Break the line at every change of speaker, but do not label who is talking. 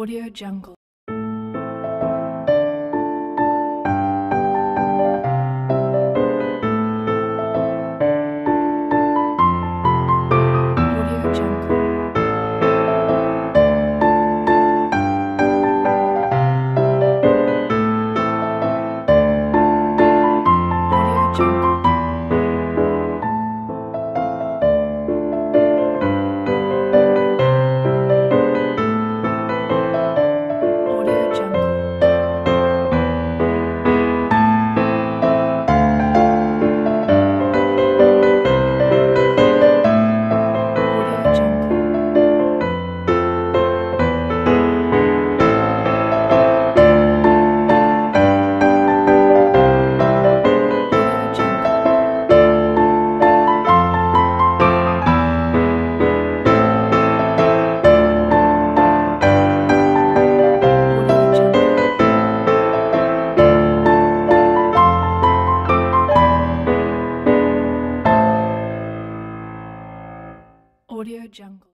Audio Jungle. Audio Jungle.